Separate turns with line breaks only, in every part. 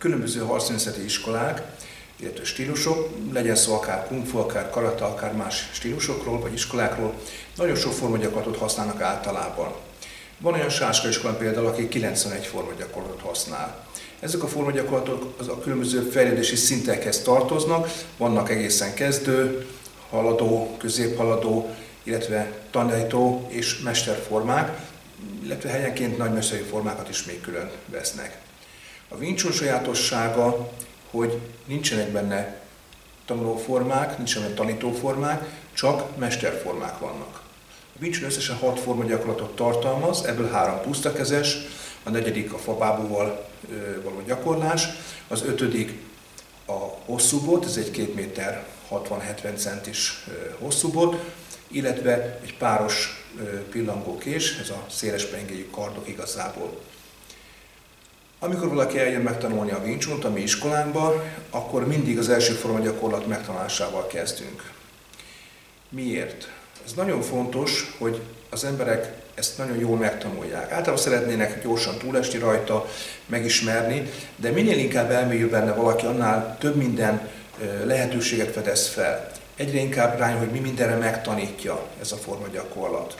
különböző harcművészeti iskolák, illetve stílusok, legyen szó akár kung fu, akár karata, akár más stílusokról vagy iskolákról, nagyon sok formagyakorlatot használnak általában. Van olyan sáska iskola például, aki 91 formagyakorlatot használ. Ezek a formagyakorlatok az a különböző fejlődési szintekhez tartoznak, vannak egészen kezdő, haladó, középhaladó, illetve tanító és mesterformák, illetve helyenként nagymesteri formákat is még külön vesznek. A Wing sajátossága, hogy nincsenek benne tanulóformák, nincsenek tanítóformák, csak mesterformák vannak. A Wing összesen hat formagyakorlatot tartalmaz, ebből három pusztakezes, a negyedik a fabábúval való gyakorlás, az ötödik a hosszú bot, ez egy 2 méter 60-70 centis hosszú bot, illetve egy páros pillangókés, ez a széles pengéjű kardok igazából. Amikor valaki eljön megtanulni a Wing a mi iskolánkba, akkor mindig az első formagyakorlat megtanulásával kezdünk. Miért? Ez nagyon fontos, hogy az emberek ezt nagyon jól megtanulják. Általában szeretnének gyorsan túlesni rajta, megismerni, de minél inkább elmélyül benne valaki, annál több minden lehetőséget fedez fel. Egyre inkább rájön, hogy mi mindenre megtanítja ez a formagyakorlat.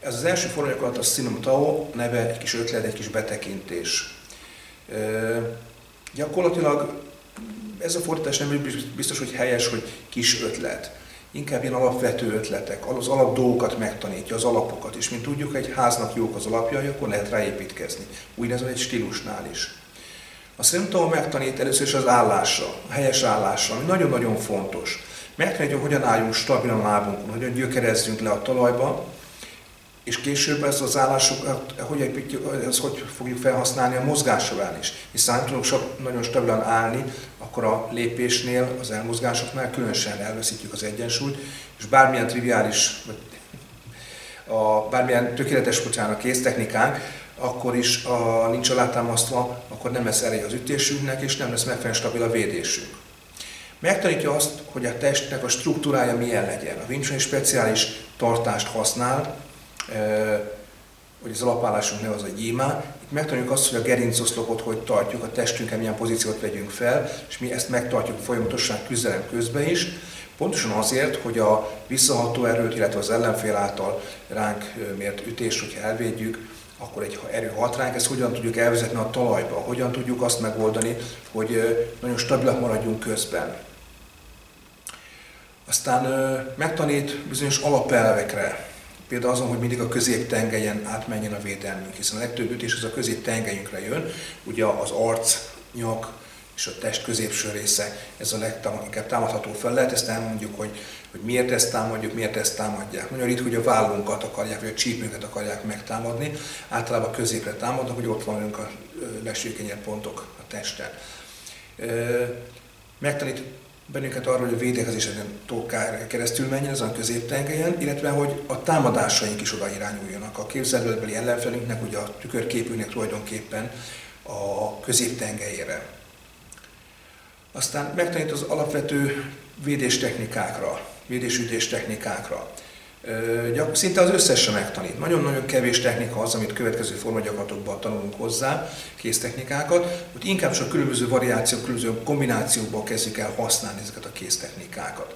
Ez az első formagyakorlat a Sinum Tao neve, egy kis ötlet, egy kis betekintés. Gyakorlatilag ez a fordítás nem biztos, hogy helyes, hogy kis ötlet inkább ilyen alapvető ötletek, az alap dolgokat megtanítja, az alapokat, és mint tudjuk, egy háznak jók az alapjai, akkor lehet rá építkezni. Ugyanez egy stílusnál is. A Szentó megtanít először is az állásra, a helyes állásra, ami nagyon-nagyon fontos. Megtanítja, hogy hogyan álljunk stabilan a lábunkon, hogyan gyökerezzünk le a talajba, és később ez az állásokat, hogy, építjük, ezt hogy fogjuk felhasználni a mozgás során is. Hiszen nem tudunk sok, nagyon stabilan állni, akkor a lépésnél, az elmozgásoknál különösen elveszítjük az egyensúlyt, és bármilyen triviális, vagy a, bármilyen tökéletes bocsánat kéztechnikánk, akkor is a, nincs alátámasztva, akkor nem lesz elég az ütésünknek, és nem lesz megfelelően stabil a védésünk. Megtanítja azt, hogy a testnek a struktúrája milyen legyen. A Wing speciális tartást használ, hogy az alapállásunk ne az a gyémá. Itt megtanuljuk azt, hogy a gerincoszlopot hogy tartjuk, a testünkkel milyen pozíciót vegyünk fel, és mi ezt megtartjuk folyamatosan küzdelem közben is. Pontosan azért, hogy a visszaható erőt, illetve az ellenfél által ránk mért ütést, hogyha elvédjük, akkor egy erő hat ránk, ezt hogyan tudjuk elvezetni a talajba, hogyan tudjuk azt megoldani, hogy nagyon stabilak maradjunk közben. Aztán megtanít bizonyos alapelvekre, Például azon, hogy mindig a középtengelyen átmenjen a védelmünk, hiszen a legtöbb ütés az a középtengelyünkre jön, ugye az arc, nyak és a test középső része, ez a leginkább támadható felület, ezt elmondjuk, hogy, hogy miért ezt támadjuk, miért ezt támadják. Nagyon ritka, hogy a vállunkat akarják, vagy a csípünket akarják megtámadni, általában középre támadnak, hogy ott vannak a legsérkenyebb pontok a testen. Megtanít bennünket arról, hogy a védekezésen keresztül menjen ezen a középtengelyen, illetve hogy a támadásaink is oda irányuljanak. A képzelőbeli ellenfelünknek, ugye a tükörképünknek tulajdonképpen a középtengelyére. Aztán megtanít az alapvető védéstechnikákra, védésütés technikákra szinte az összesre megtanít. Nagyon-nagyon kevés technika az, amit következő formagyakorlatokban tanulunk hozzá, kéztechnikákat, hogy inkább csak különböző variációk, különböző kombinációkban kezdjük el használni ezeket a kéztechnikákat.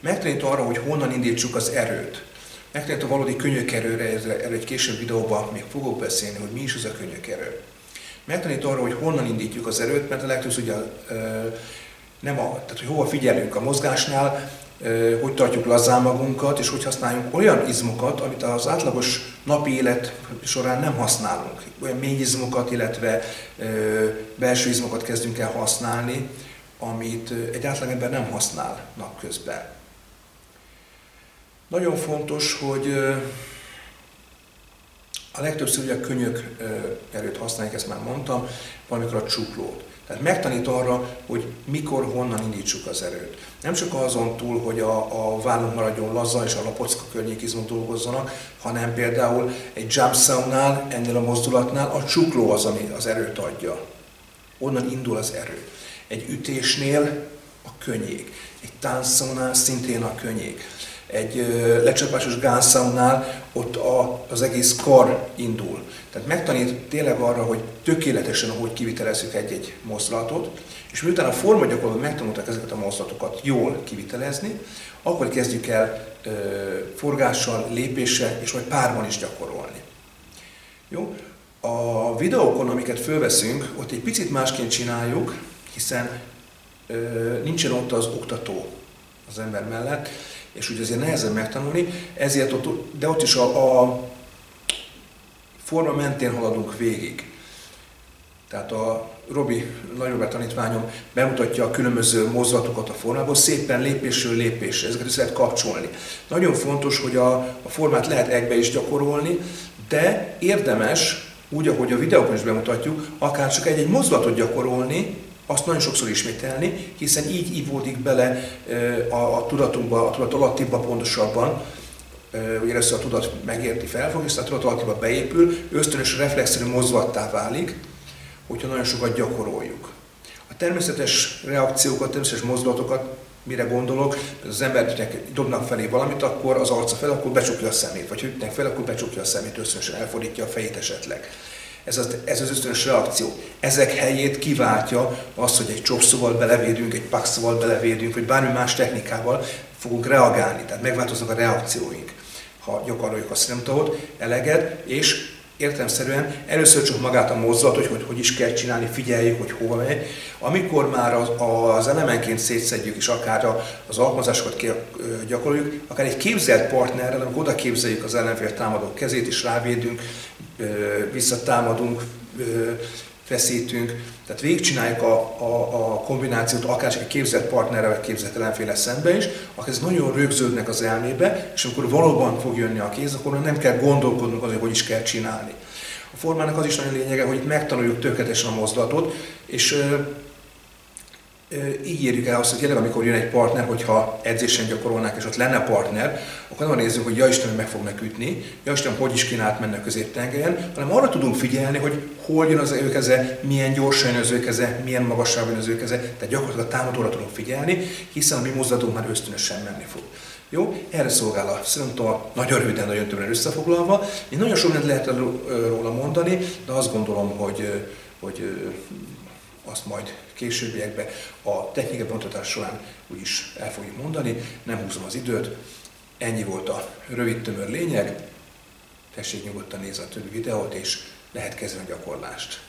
Megtanít arra, hogy honnan indítsuk az erőt. Megtanít a valódi könyökerőre, erről egy később videóban még fogok beszélni, hogy mi is az a könyökerő. Megtanít arra, hogy honnan indítjuk az erőt, mert a legtöbb ugye nem a, tehát hogy hova figyelünk a mozgásnál, hogy tartjuk lazán magunkat, és hogy használjunk olyan izmokat, amit az átlagos napi élet során nem használunk. Olyan mély izmokat, illetve belső izmokat kezdünk el használni, amit egy átlagember nem használ napközben. Nagyon fontos, hogy a legtöbbször ugye a könyök erőt használják, ezt már mondtam, valamikor a csuklót. Tehát megtanít arra, hogy mikor, honnan indítsuk az erőt. Nem csak azon túl, hogy a, a vállunk maradjon lazza és a lapocka környékizmok dolgozzanak, hanem például egy jump soundnál, ennél a mozdulatnál a csukló az, ami az erőt adja. Onnan indul az erő. Egy ütésnél a könnyék. Egy táncszónál szintén a könnyék. Egy lecsapásos gánszaunnál ott a, az egész kar indul. Tehát megtanít tényleg arra, hogy tökéletesen, ahogy kivitelezzük egy-egy mozdulatot, és miután a formagyakorlók megtanultak ezeket a mozdulatokat jól kivitelezni, akkor kezdjük el ö, forgással, lépéssel és majd párban is gyakorolni. Jó? A videókon, amiket fölveszünk, ott egy picit másként csináljuk, hiszen ö, nincsen ott az oktató az ember mellett, és úgy azért nehezen megtanulni, ezért ott, de ott is a, a forma mentén haladunk végig. Tehát a Robi nagyobb tanítványom bemutatja a különböző mozdulatokat a formából, szépen lépésről lépésre, ezeket is lehet kapcsolni. Nagyon fontos, hogy a, a formát lehet egybe is gyakorolni, de érdemes, úgy, ahogy a videókon is bemutatjuk, akár csak egy-egy mozdulatot gyakorolni, azt nagyon sokszor ismételni, hiszen így ivódik bele a, a tudatunkba, a tudat alattiba pontosabban, ugye először a tudat megérti, felfog, és a tudat alattiba beépül, ösztönös reflexzerű mozdulattá válik, hogyha nagyon sokat gyakoroljuk. A természetes reakciókat, természetes mozdulatokat, mire gondolok, az embernek dobnak felé valamit, akkor az arca fel, akkor becsukja a szemét, vagy ütnek fel, akkor becsukja a szemét, ösztönösen elfordítja a fejét esetleg. Ez az, ez az ösztönös reakció. Ezek helyét kiváltja azt, hogy egy csopszóval belevédünk, egy paxóval belevédünk, vagy bármi más technikával fogunk reagálni. Tehát megváltoznak a reakcióink, ha gyakoroljuk a szinemtahot eleget, és értelemszerűen először csak magát a mozdulat, hogy, hogy hogy is kell csinálni, figyeljük, hogy hova megy. Amikor már az, az elemenként szétszedjük, és akár az alkalmazásokat gyakoroljuk, akár egy képzelt partnerrel, amikor oda képzeljük az ellenfél támadó kezét, és rávédünk, visszatámadunk, feszítünk, tehát végigcsináljuk a, a, a kombinációt akár egy képzett partnerrel, vagy képzett ellenféle szembe is, akkor ez nagyon rögződnek az elmébe, és amikor valóban fog jönni a kéz, akkor nem kell gondolkodnunk azért, hogy is kell csinálni. A formának az is nagyon lényege, hogy itt megtanuljuk tökéletesen a mozdulatot, és így érjük el azt, hogy tényleg amikor jön egy partner, hogyha edzésen gyakorolnák, és ott lenne partner, nem nézzük, hogy ja Istenem, meg fognak ütni, ja Istenem, hogy is kéne átmenni a középtengelyen, hanem arra tudunk figyelni, hogy hol jön az ő keze, milyen gyorsan jön az ő keze, milyen magasságban jön az ő keze, tehát gyakorlatilag a támadóra tudunk figyelni, hiszen a mi mozdulatunk már ösztönösen menni fog. Jó, erre szolgál a szerintem nagyon röviden, nagyon többen összefoglalva. Én nagyon sok mindent lehet róla mondani, de azt gondolom, hogy, hogy azt majd későbbiekben a technikai bemutatás során úgyis el fogjuk mondani, nem húzom az időt. Ennyi volt a rövid tömör lényeg, tessék nyugodtan nézni a többi videót, és lehet kezdeni a gyakorlást.